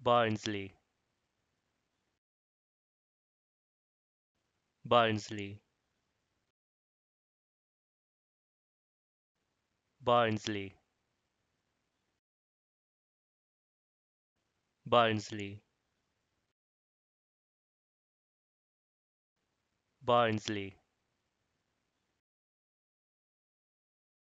Barnsley. Barnsley. Barnsley. Barnsley. Barnsley.